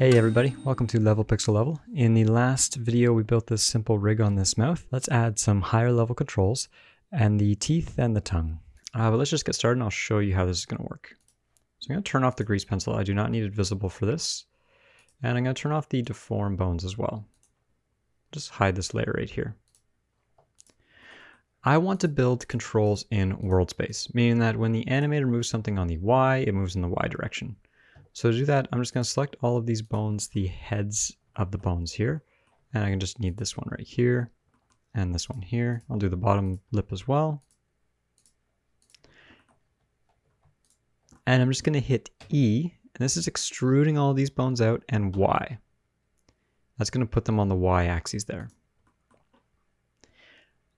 Hey everybody, welcome to Level Pixel Level. In the last video we built this simple rig on this mouth. Let's add some higher level controls and the teeth and the tongue. Uh, but let's just get started and I'll show you how this is going to work. So I'm going to turn off the grease pencil. I do not need it visible for this. And I'm going to turn off the deform bones as well. Just hide this layer right here. I want to build controls in world space, meaning that when the animator moves something on the Y, it moves in the Y direction. So to do that, I'm just going to select all of these bones, the heads of the bones here, and I can just need this one right here, and this one here. I'll do the bottom lip as well. And I'm just going to hit E, and this is extruding all these bones out, and Y. That's going to put them on the Y axis there.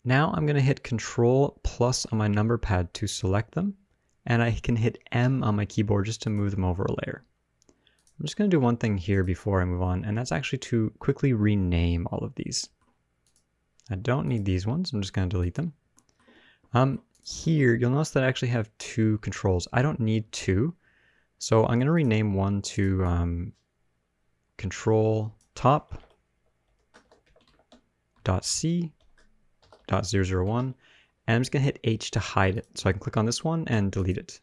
Now I'm going to hit Control plus on my number pad to select them, and I can hit M on my keyboard just to move them over a layer. I'm just going to do one thing here before I move on, and that's actually to quickly rename all of these. I don't need these ones, I'm just going to delete them. Um, here, you'll notice that I actually have two controls. I don't need two, so I'm going to rename one to um, Control Top dot C 0.001 and I'm just to hit H to hide it. So I can click on this one and delete it.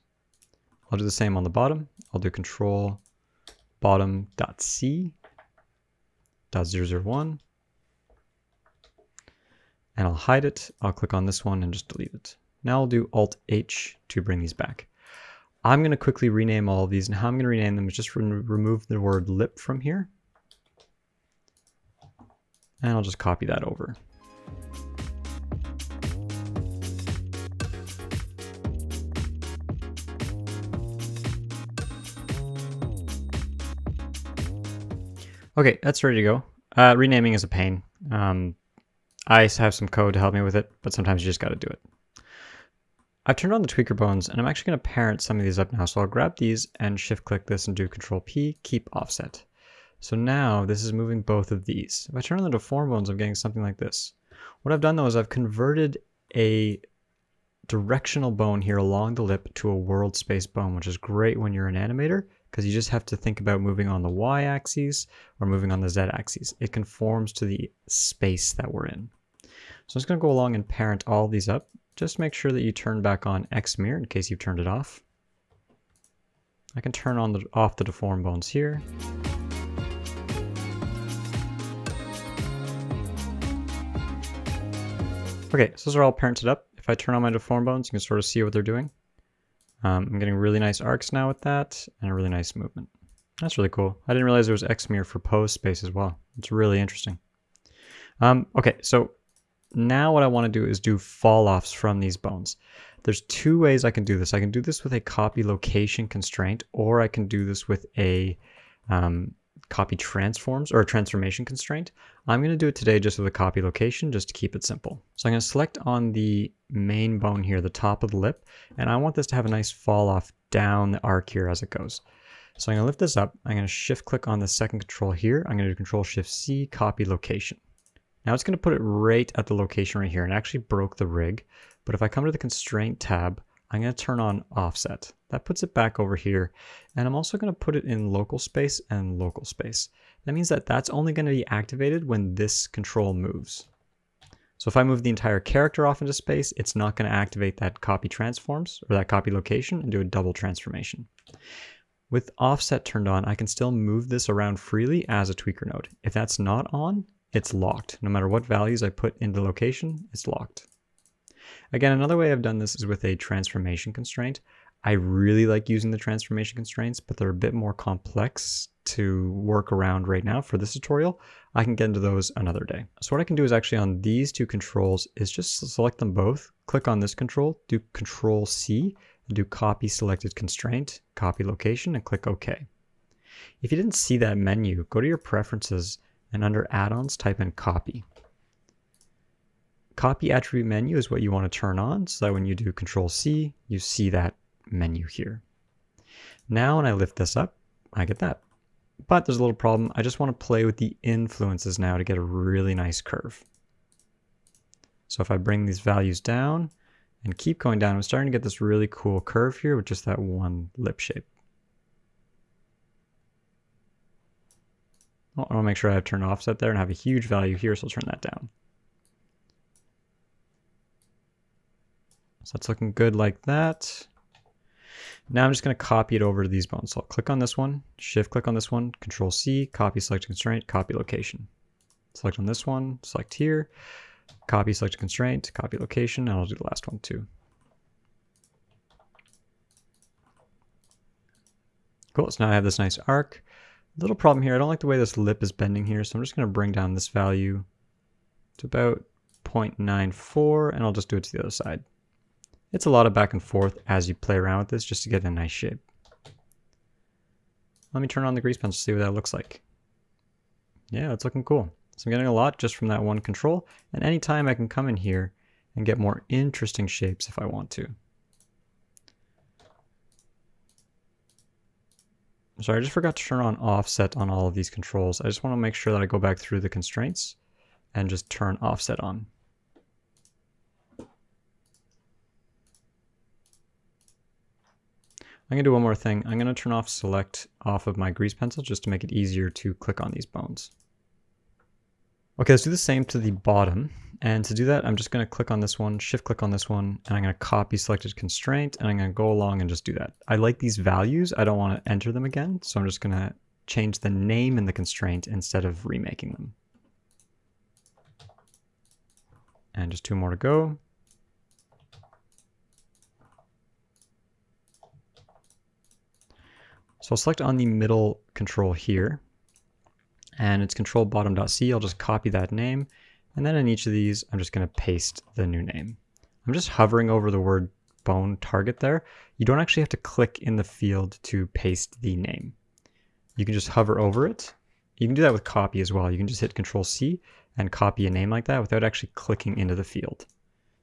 I'll do the same on the bottom. I'll do control bottom dot C dot 001 and I'll hide it. I'll click on this one and just delete it. Now I'll do Alt H to bring these back. I'm going to quickly rename all of these and how I'm going to rename them is just re remove the word lip from here. And I'll just copy that over. Okay, that's ready to go. Uh, renaming is a pain. Um, I have some code to help me with it, but sometimes you just got to do it. I've turned on the tweaker bones and I'm actually going to parent some of these up now. So I'll grab these and shift click this and do control P, keep offset. So now this is moving both of these. If I turn on the deform bones, I'm getting something like this. What I've done though is I've converted a directional bone here along the lip to a world space bone, which is great when you're an animator because you just have to think about moving on the y-axis or moving on the z-axis. It conforms to the space that we're in. So I'm just going to go along and parent all these up. Just make sure that you turn back on X mirror in case you've turned it off. I can turn on the off the deform bones here. Okay, so those are all parented up. If I turn on my deform bones, you can sort of see what they're doing. Um, I'm getting really nice arcs now with that and a really nice movement. That's really cool. I didn't realize there was X mirror for pose space as well. It's really interesting. Um, okay, so now what I want to do is do fall offs from these bones. There's two ways I can do this. I can do this with a copy location constraint, or I can do this with a um, copy transforms or a transformation constraint. I'm going to do it today just with a copy location just to keep it simple. So I'm going to select on the main bone here, the top of the lip, and I want this to have a nice fall off down the arc here as it goes. So I'm going to lift this up. I'm going to shift click on the second control here. I'm going to do control shift C, copy location. Now it's going to put it right at the location right here and actually broke the rig. But if I come to the constraint tab, I'm going to turn on offset. That puts it back over here. And I'm also going to put it in local space and local space. That means that that's only going to be activated when this control moves. So if I move the entire character off into space, it's not going to activate that copy transforms or that copy location and do a double transformation. With offset turned on, I can still move this around freely as a tweaker node. If that's not on, it's locked. No matter what values I put into location, it's locked. Again, another way I've done this is with a transformation constraint. I really like using the transformation constraints, but they're a bit more complex to work around right now for this tutorial. I can get into those another day. So what I can do is actually on these two controls is just select them both, click on this control, do control C, and do copy selected constraint, copy location, and click OK. If you didn't see that menu, go to your preferences and under add-ons type in copy. Copy attribute menu is what you want to turn on so that when you do control C, you see that menu here. Now when I lift this up, I get that. But there's a little problem. I just want to play with the influences now to get a really nice curve. So if I bring these values down and keep going down, I'm starting to get this really cool curve here with just that one lip shape. Oh, I want to make sure I have turned offset there and have a huge value here, so I'll turn that down. So that's looking good like that. Now I'm just going to copy it over to these bones. So I'll click on this one, shift click on this one, control C, copy select constraint, copy location. Select on this one, select here, copy select constraint, copy location, and I'll do the last one too. Cool, so now I have this nice arc. Little problem here, I don't like the way this lip is bending here, so I'm just going to bring down this value to about 0.94, and I'll just do it to the other side. It's a lot of back and forth as you play around with this just to get a nice shape. Let me turn on the grease pencil to see what that looks like. Yeah, it's looking cool. So I'm getting a lot just from that one control, and anytime I can come in here and get more interesting shapes if I want to. Sorry, I just forgot to turn on offset on all of these controls. I just want to make sure that I go back through the constraints and just turn offset on. I'm to do one more thing. I'm to turn off select off of my grease pencil just to make it easier to click on these bones. Okay, let's do the same to the bottom. And to do that, I'm just to click on this one, shift click on this one, and I'm to copy selected constraint, and I'm to go along and just do that. I like these values. I don't want to enter them again, so I'm just to change the name in the constraint instead of remaking them. And just two more to go. So I'll select on the middle control here, and it's control bottom.c. I'll just copy that name and then in each of these, I'm just going to paste the new name. I'm just hovering over the word bone target there. You don't actually have to click in the field to paste the name. You can just hover over it. You can do that with copy as well. You can just hit Control C and copy a name like that without actually clicking into the field.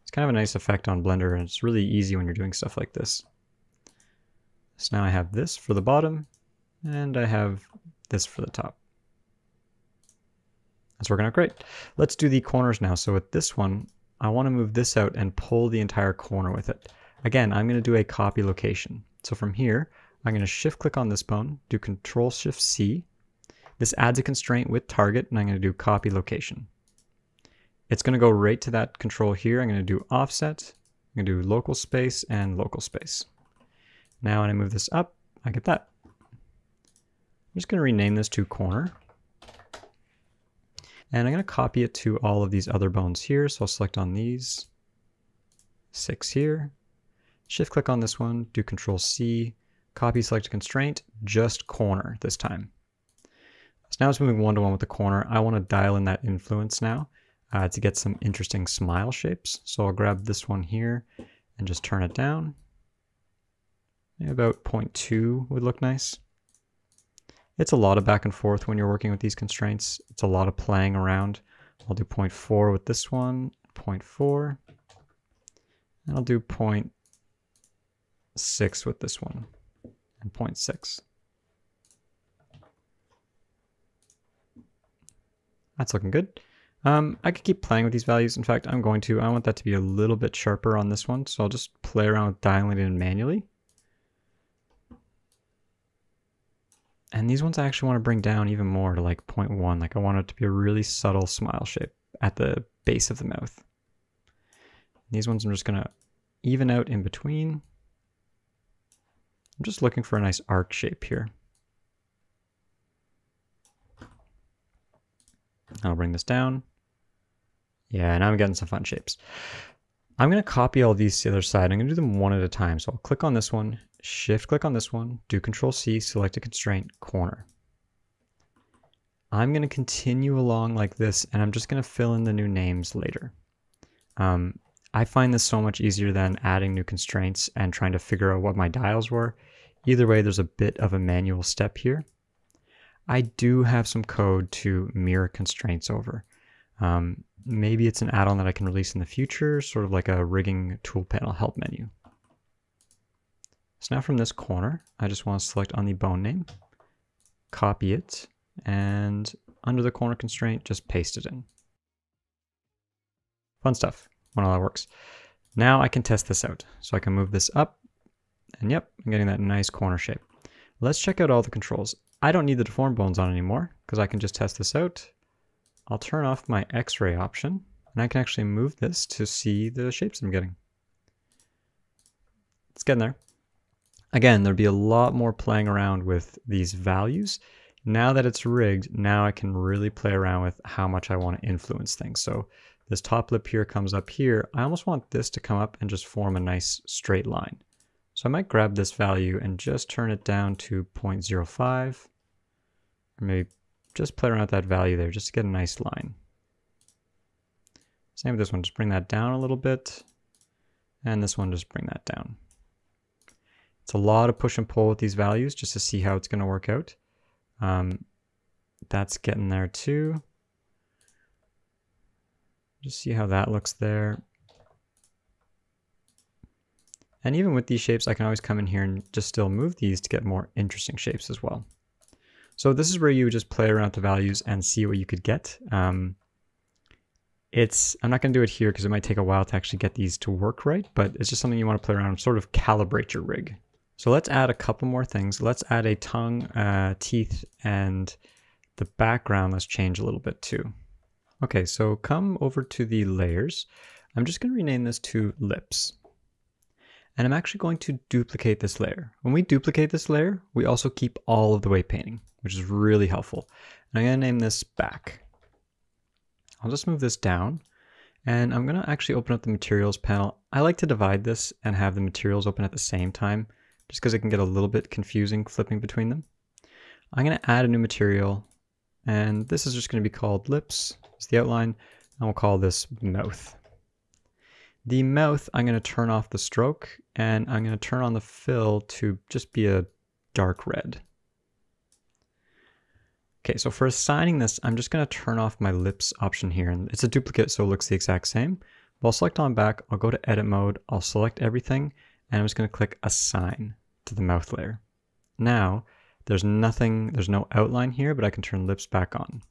It's kind of a nice effect on Blender and it's really easy when you're doing stuff like this. So now I have this for the bottom and I have this for the top. That's working out great. Let's do the corners now. So with this one, I want to move this out and pull the entire corner with it. Again, I'm going to do a copy location. So from here, I'm going to shift click on this bone, do control shift C. This adds a constraint with target and I'm going to do copy location. It's going to go right to that control here. I'm going to do offset, I'm going to do local space and local space. Now when I move this up, I get that. I'm just going to rename this to corner. And I'm going to copy it to all of these other bones here. So I'll select on these, six here, shift click on this one, do control C, copy select constraint, just corner this time. So now it's moving one to one with the corner. I want to dial in that influence now uh, to get some interesting smile shapes. So I'll grab this one here and just turn it down. Maybe about 0.2 would look nice. It's a lot of back and forth when you're working with these constraints. It's a lot of playing around. I'll do 0.4 with this one, 0.4, and I'll do 0.6 with this one, and 0.6. That's looking good. Um, I could keep playing with these values. In fact, I'm going to. I want that to be a little bit sharper on this one, so I'll just play around with dialing it in manually. And these ones I actually want to bring down even more to like 0.1. Like I want it to be a really subtle smile shape at the base of the mouth. These ones I'm just going to even out in between. I'm just looking for a nice arc shape here. I'll bring this down. Yeah, now I'm getting some fun shapes. I'm going to copy all these to the other side. I'm going to do them one at a time. So I'll click on this one, shift click on this one, do control C, select a constraint, corner. I'm going to continue along like this and I'm just going to fill in the new names later. Um, I find this so much easier than adding new constraints and trying to figure out what my dials were. Either way, there's a bit of a manual step here. I do have some code to mirror constraints over. Um, maybe it's an add-on that I can release in the future, sort of like a rigging tool panel help menu. So now from this corner, I just want to select on the bone name, copy it, and under the corner constraint, just paste it in. Fun stuff when all that works. Now I can test this out. So I can move this up, and yep, I'm getting that nice corner shape. Let's check out all the controls. I don't need the deform bones on anymore because I can just test this out. I'll turn off my x-ray option and I can actually move this to see the shapes I'm getting. It's getting there. Again, there'd be a lot more playing around with these values. Now that it's rigged, now I can really play around with how much I want to influence things. So this top lip here comes up here. I almost want this to come up and just form a nice straight line. So I might grab this value and just turn it down to 0.05, or maybe just play around with that value there just to get a nice line. Same with this one, just bring that down a little bit, and this one just bring that down. It's a lot of push and pull with these values just to see how it's going to work out. Um, that's getting there too. Just see how that looks there. And even with these shapes, I can always come in here and just still move these to get more interesting shapes as well. So this is where you would just play around with the values and see what you could get. Um, it's I'm not going to do it here because it might take a while to actually get these to work right, but it's just something you want to play around and sort of calibrate your rig. So let's add a couple more things. Let's add a tongue, uh, teeth, and the background let's change a little bit too. Okay, so come over to the layers. I'm just going to rename this to lips and I'm actually going to duplicate this layer. When we duplicate this layer, we also keep all of the weight painting, which is really helpful. And I'm gonna name this back. I'll just move this down and I'm gonna actually open up the materials panel. I like to divide this and have the materials open at the same time, just because it can get a little bit confusing flipping between them. I'm gonna add a new material and this is just gonna be called lips, it's the outline, and we'll call this mouth. The mouth, I'm going to turn off the stroke and I'm going to turn on the fill to just be a dark red. Okay, so for assigning this, I'm just going to turn off my lips option here. And it's a duplicate, so it looks the exact same. But I'll select on back, I'll go to edit mode, I'll select everything, and I'm just going to click assign to the mouth layer. Now, there's nothing, there's no outline here, but I can turn lips back on.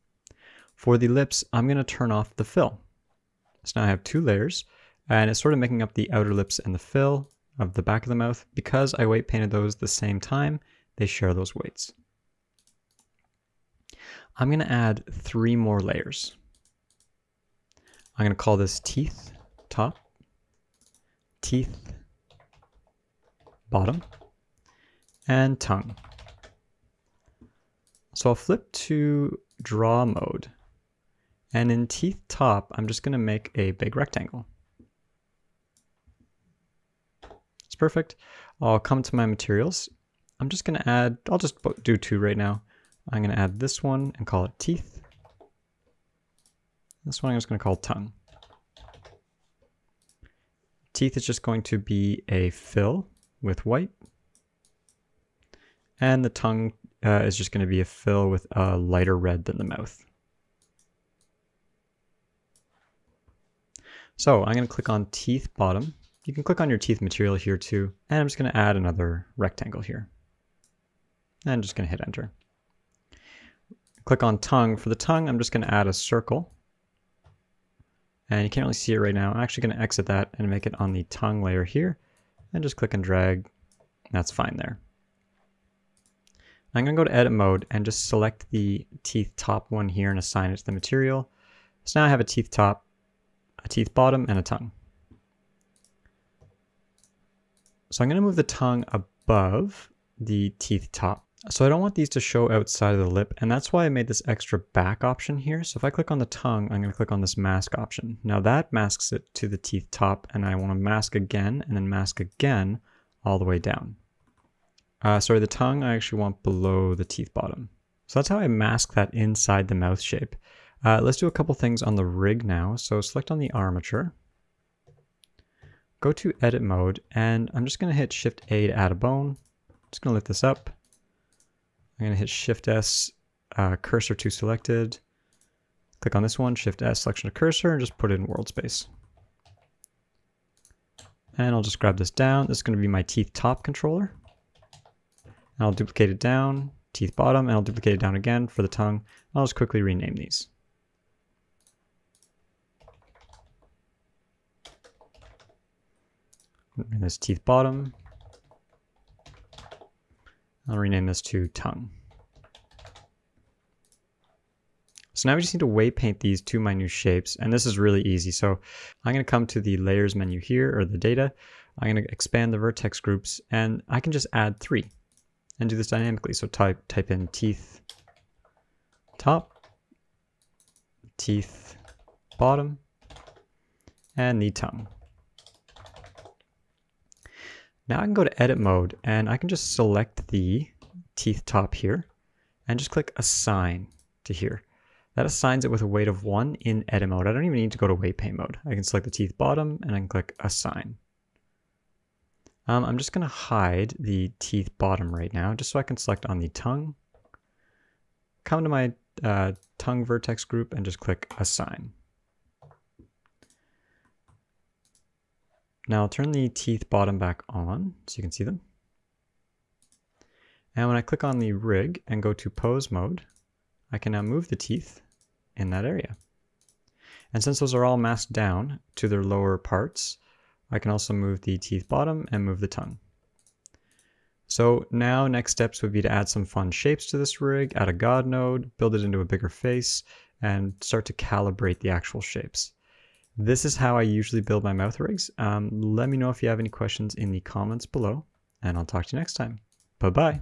For the lips, I'm going to turn off the fill. So now I have two layers and it's sort of making up the outer lips and the fill of the back of the mouth. Because I weight painted those the same time, they share those weights. I'm going to add three more layers. I'm going to call this teeth top, teeth bottom, and tongue. So I'll flip to draw mode. And in teeth top, I'm just going to make a big rectangle. It's perfect. I'll come to my materials. I'm just going to add, I'll just do two right now. I'm going to add this one and call it teeth. This one I'm just going to call tongue. Teeth is just going to be a fill with white. And the tongue uh, is just going to be a fill with a lighter red than the mouth. So I'm going to click on teeth bottom you can click on your teeth material here too, and I'm just going to add another rectangle here. And I'm just going to hit enter. Click on tongue. For the tongue, I'm just going to add a circle. And you can't really see it right now. I'm actually going to exit that and make it on the tongue layer here. And just click and drag. That's fine there. I'm going to go to edit mode and just select the teeth top one here and assign it to the material. So now I have a teeth top, a teeth bottom, and a tongue. So I'm going to move the tongue above the teeth top. So I don't want these to show outside of the lip, and that's why I made this extra back option here. So if I click on the tongue, I'm going to click on this mask option. Now that masks it to the teeth top, and I want to mask again, and then mask again all the way down. Uh, sorry, the tongue I actually want below the teeth bottom. So that's how I mask that inside the mouth shape. Uh, let's do a couple things on the rig now. So select on the armature go to edit mode and I'm just going to hit shift A to add a bone. Just going to lift this up. I'm going to hit shift S, uh, cursor to selected. Click on this one, shift S, selection of cursor, and just put it in world space. And I'll just grab this down. This is going to be my teeth top controller. And I'll duplicate it down, teeth bottom, and I'll duplicate it down again for the tongue. I'll just quickly rename these. And this teeth bottom. I'll rename this to tongue. So now we just need to weight paint these two my new shapes, and this is really easy. So I'm gonna come to the layers menu here, or the data. I'm gonna expand the vertex groups, and I can just add three and do this dynamically. So type, type in teeth top, teeth bottom, and the tongue. Now I can go to edit mode and I can just select the teeth top here and just click assign to here. That assigns it with a weight of one in edit mode. I don't even need to go to weight paint mode. I can select the teeth bottom and I can click assign. Um, I'm just gonna hide the teeth bottom right now just so I can select on the tongue. Come to my uh, tongue vertex group and just click assign. Now turn the teeth bottom back on so you can see them. And when I click on the rig and go to pose mode, I can now move the teeth in that area. And since those are all masked down to their lower parts, I can also move the teeth bottom and move the tongue. So now next steps would be to add some fun shapes to this rig, add a God node, build it into a bigger face, and start to calibrate the actual shapes. This is how I usually build my mouth rigs. Um, let me know if you have any questions in the comments below, and I'll talk to you next time. Bye-bye.